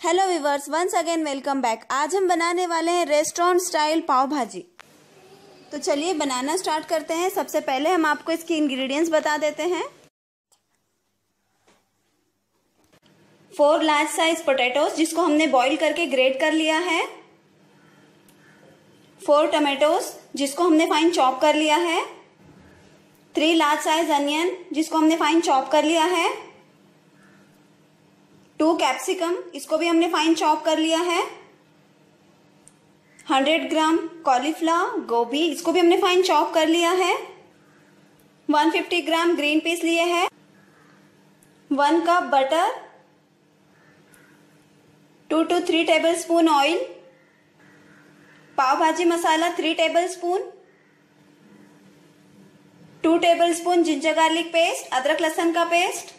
Hello viewers once again welcome back आज हम बनाने वाले हैं रेस्टोरेंट स्टाइल पाव भाजी। तो चलिए बनाना स्टार्ट करते हैं। सबसे पहले हम आपको इसकी इंग्रेडिएंट्स बता देते हैं। फोर लार्ज साइज़ पोटैटोज जिसको हमने बॉईल करके ग्रेट कर लिया है। फोर टमाटोज जिसको हमने फाइन चॉप कर लिया है। थ्री लार्ज साइज़ अनियन जिसको हमने फाइन चॉप कर लिया है। टू कैप्सिकम, इसको भी हमने फाइन चॉप कर लिया है। हंड्रेड ग्राम कॉलीफ्लावर गोभी, इसको भी हमने फाइन चॉप कर लिया है। One fifty gram green peas लिए है। One cup butter two two three tablespoon oil pav bhaji masala three tablespoon two tablespoon ginger garlic paste अदरक लहसन का paste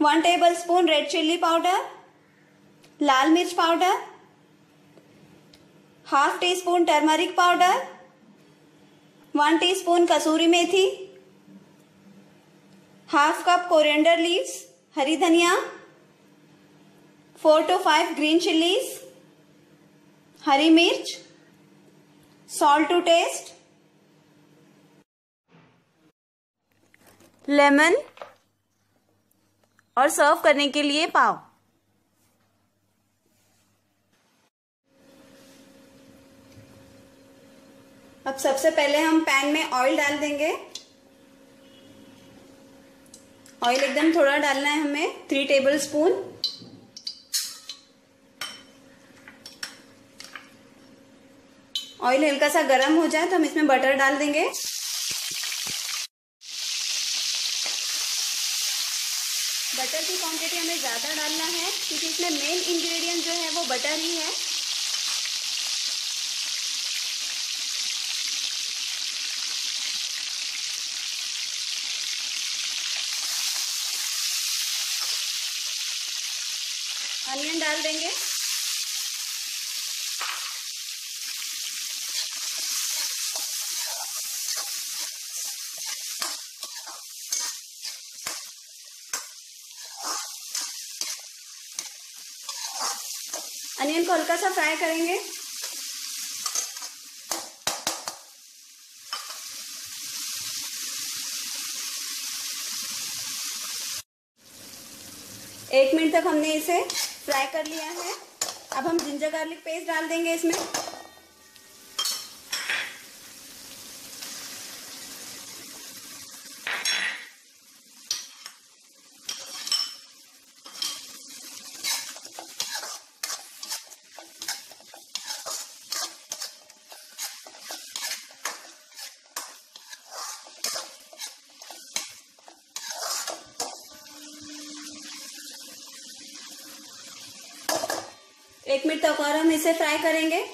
one tablespoon red chilli powder लाल मिर्च powder half teaspoon turmeric powder one teaspoon kasuri methi half cup coriander leaves हरी धनिया four two five green chillies हरी मिर्च salt to test lemon और सर्व करने के लिए पाव। अब सबसे पहले हम पैन में ऑयल डाल देंगे। ऑयल एकदम थोड़ा डालना है हमें थ्री टेबल स्पून ऑयल हल्का सा गर्म हो जाए तो हम इसमें बटर डाल देंगे बटर की ज़्यादा डालना है, क्योंकि इसमें मेन इंग्रेडिएंट जो है वो बटर ही है। अनियन डाल देंगे। अनियन को हल्का सा फ्राई करेंगे। एक मिनट तक हमने इसे फ्राई कर लिया है। अब हम जिंजर गार्लिक पेस्ट डाल देंगे इसमें। एक मिनट तक और हम इसे फ्राई करेंगे।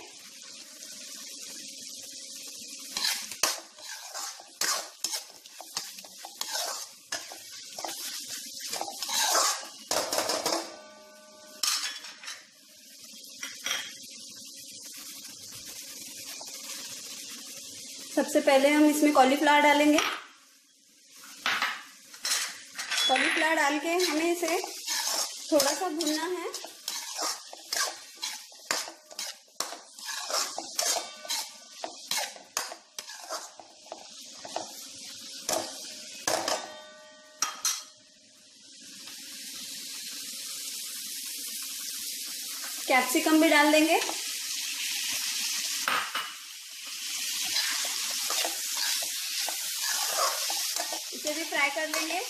सबसे पहले हम इसमें कॉलीफ्लावर डालेंगे। कॉलीफ्लावर डाल के हमें इसे थोड़ा सा भूनना है। कैप्सिकम भी डाल देंगे। इसे भी फ्राई कर लेंगे।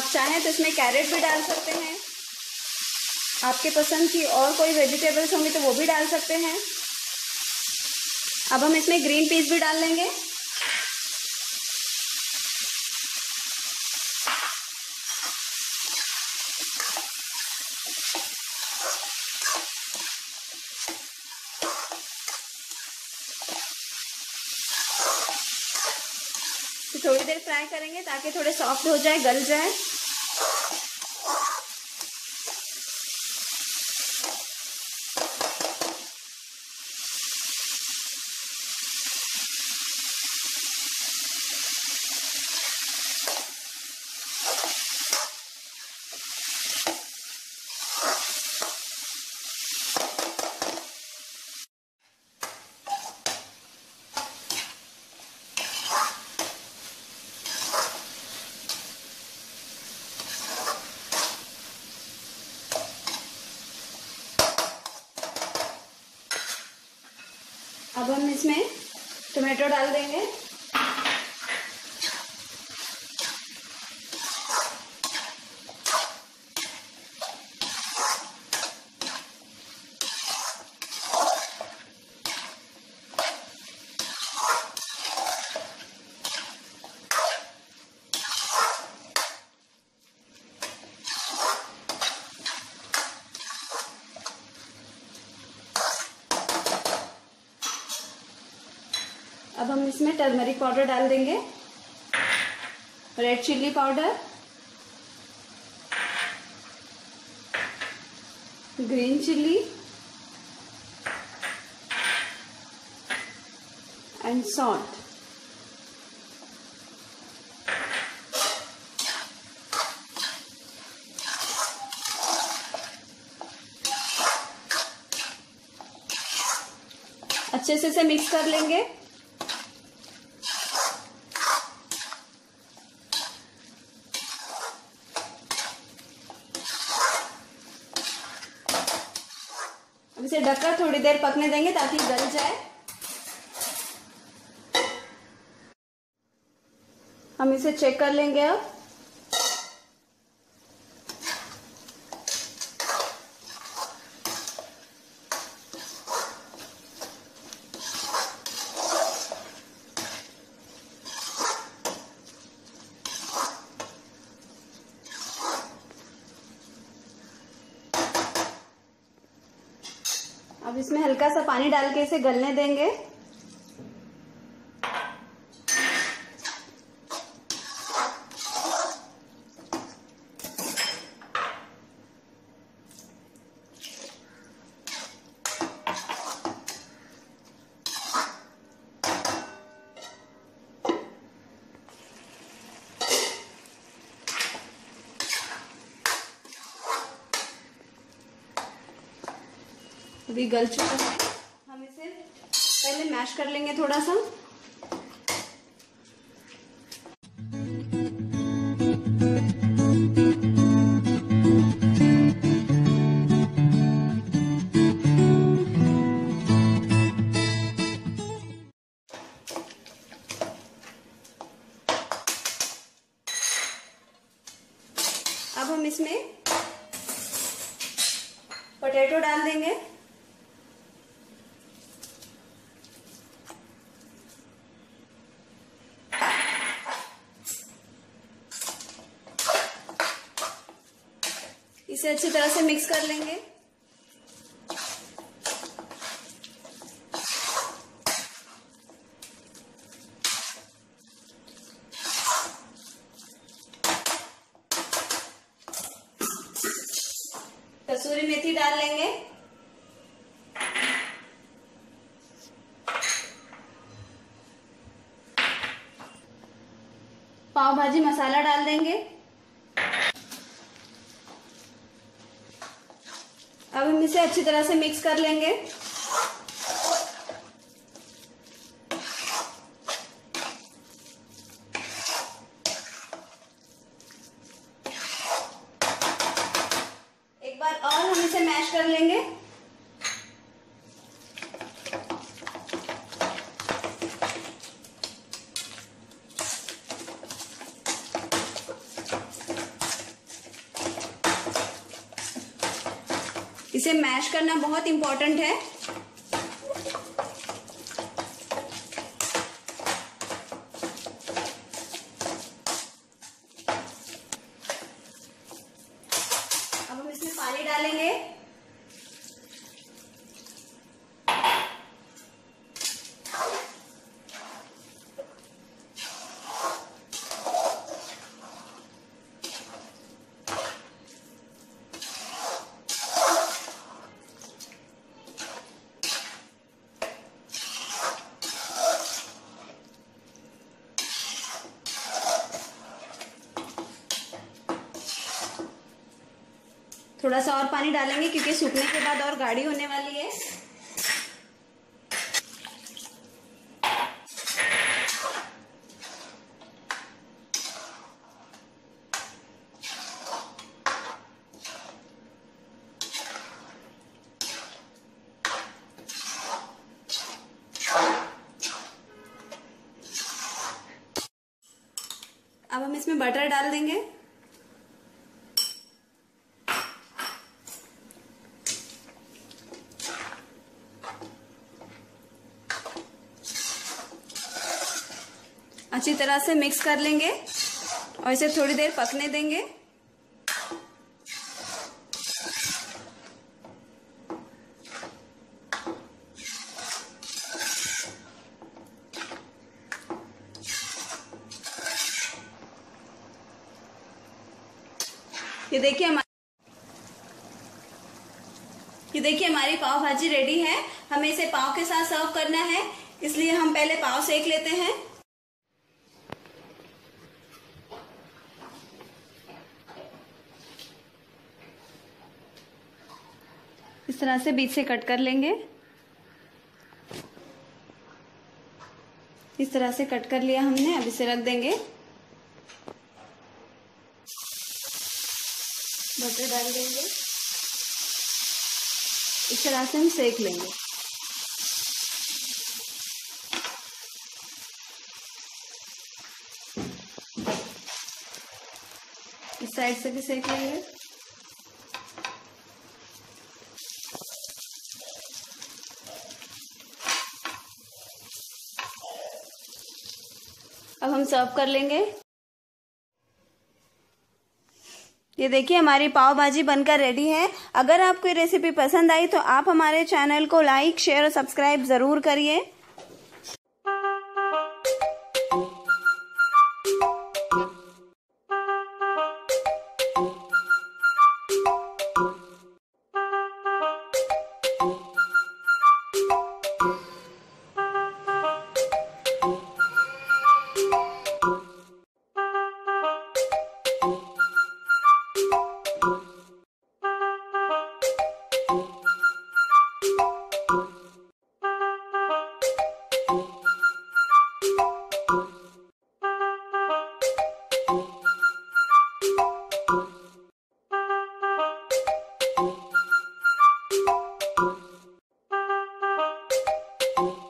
आप चाहें तो इसमें कैरेट भी डाल सकते हैं। आपके पसंद की और कोई वेजिटेबल्स होंगे तो वो भी डाल सकते हैं। अब हम इसमें ग्रीन पीस भी डाल लेंगे। थोड़ी देर फ्राई करेंगे ताकि थोड़े सॉफ्ट हो जाए, गल जाए। अब हम इसमें टोमेटो डाल देंगे। अब हम इसमें टर्मरिक पाउडर डाल देंगे। Red chilli powder green chilli and salt अच्छे से इसे मिक्स कर लेंगे। इसे ढककर थोड़ी देर पकने देंगे ताकि गल जाए। हम इसे चेक कर लेंगे अब। अब इसमें हल्का सा पानी डाल के इसे गलने देंगे। अभी गल चुका है। हम इसे पहले मैश कर लेंगे थोड़ा सा। इसे अच्छी तरह से मिक्स कर लेंगे। कसूरी मेथी डाल लेंगे। पाव भाजी मसाला डाल देंगे। अब हम इसे अच्छी तरह से मिक्स कर लेंगे। एक बार और हम इसे मैश कर लेंगे इसे करना बहुत इंपॉर्टेंट है। अब हम इसमें पानी डालेंगे। थोड़ा सा और पानी डालेंगे क्योंकि सूखने के बाद और गाढ़ी होने वाली है। अब हम इसमें बटर डाल देंगे। अच्छी तरह से मिक्स कर लेंगे और इसे थोड़ी देर पकने देंगे। ये देखिए हमारी ये देखिए हमारी पाव भाजी रेडी है। हमें इसे पाव के साथ सर्व करना है, इसलिए हम पहले पाव सेक लेते हैं। तरह से बीच से कट कर लेंगे। इस तरह से कट कर लिया हमने, अब इसे रख देंगे। बटर डाल देंगे। इस तरह से हम सेक लेंगे। इस साइड से भी सेक लेंगे। हम सर्व कर लेंगे। ये देखिए, हमारी पाव भाजी बनकर रेडी है। अगर आपको ये रेसिपी पसंद आई तो आप हमारे चैनल को लाइक शेयर और सब्सक्राइब ज़रूर करिए। Música